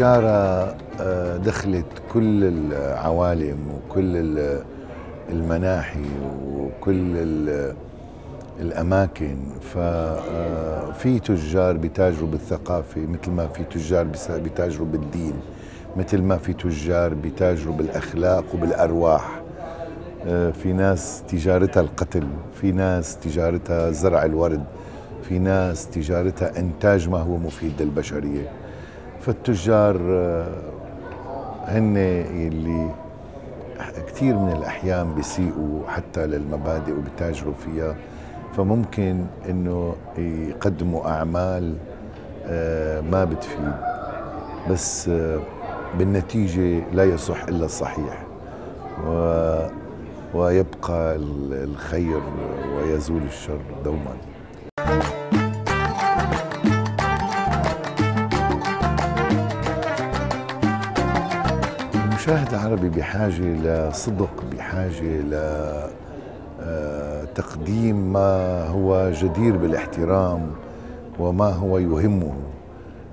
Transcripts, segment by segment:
التجارة آه، دخلت كل العوالم وكل المناحي وكل الأماكن. ففي آه، تجار بيتاجروا بالثقافة مثل ما في تجار بيتاجروا بالدين مثل ما في تجار بيتاجروا بالأخلاق وبالأرواح. في ناس تجارتها القتل في ناس تجارتها زرع الورد في ناس تجارتها إنتاج ما هو مفيد للبشرية. فالتجار آه، هن اللي كثير من الأحيان بيسيئوا حتى للمبادئ وبتاجروا فيها. فممكن إنه يقدموا أعمال آه، ما بتفيد. بس آه، بالنتيجة لا يصح إلا الصحيح. ويبقى الخير ويزول الشر دوما. المشاهد العربي بحاجة لصدق بحاجة لتقديم ما هو جدير بالاحترام وما هو يهمه.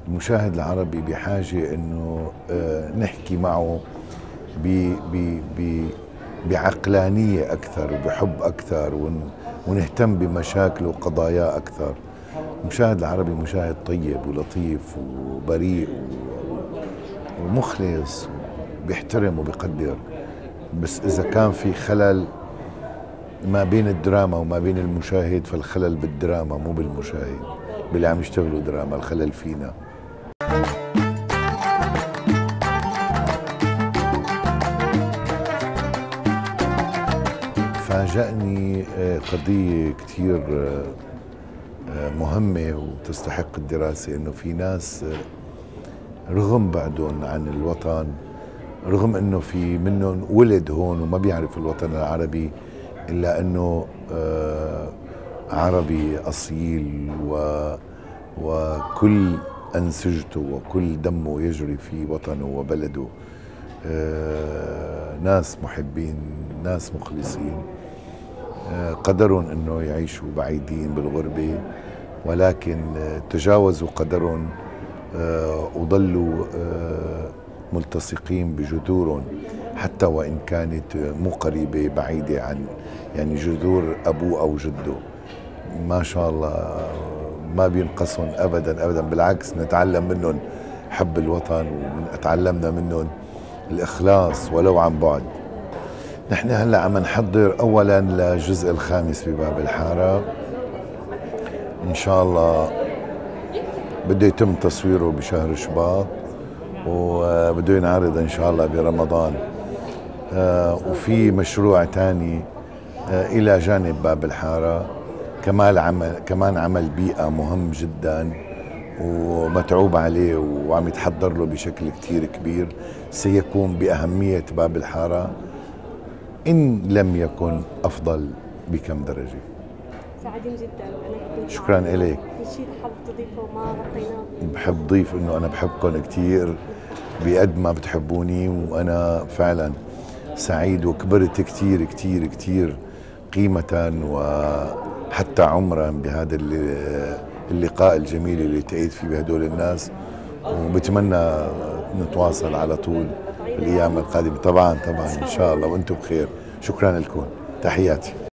المشاهد العربي بحاجة أنه آه، نحكي معه ب ب ب بعقلانية أكثر وبحب أكثر ونهتم بمشاكله وقضاياه أكثر. المشاهد العربي مشاهد طيب ولطيف وبريء ومخلص بيحترم وبيقدر. بس إذا كان في خلل ما بين الدراما وما بين المشاهد فالخلل بالدراما مو بالمشاهد. باللي عم يشتغلوا دراما الخلل فينا. فاجأني آه، قضية كثير آه، آه، مهمة وتستحق الدراسة إنه في ناس رغم بعدهم عن الوطن رغم إنه في منهم ولد هون وما بيعرف الوطن العربي إلا إنه آه، عربي أصيل و وكل أنسجته وكل دمه يجري في وطنه وبلده. ناس محبين ناس مخلصين. قدرهم إنه يعيشوا بعيدين بالغربة ولكن تجاوزوا قدرهم وظلوا ملتصقين بجذورهم حتى وإن كانت مو قريبة بعيدة عن يعني جذور أبوه أو جده. ما شاء الله ما بينقصهم أبدا أبدا. بالعكس نتعلم منهم حب الوطن وتعلمنا منهم الإخلاص ولو عن بعد. نحن هلا عم نحضر اولا للجزء الخامس بباب الحارة. إن شاء الله بده يتم تصويره بشهر شباط وبده ينعرض إن شاء الله برمضان. آه، وفي مشروع ثاني آه، إلى جانب باب الحارة. كمان عمل كمان عمل بيئة مهم جدا ومتعوب عليه وعم يتحضر له بشكل كثير كبير. سيكون بأهمية باب الحارة. إن لم يكن أفضل بكم درجة. سعيدين جدا شكرا لك شيء حاب تضيفه ما غطيناه؟ بحب ضيف إنه أنا بحبكم كثير بقد ما بتحبوني وأنا فعلا سعيد وكبرت كثير كثير كثير قيمة وحتى عمرا بهذا اللقاء الجميل اللي التقيت فيه بهدول الناس. وبتمنى نتواصل على طول. الأيام القادمة. طبعا طبعا إن شاء الله وأنتم بخير. شكرا لكم. تحياتي.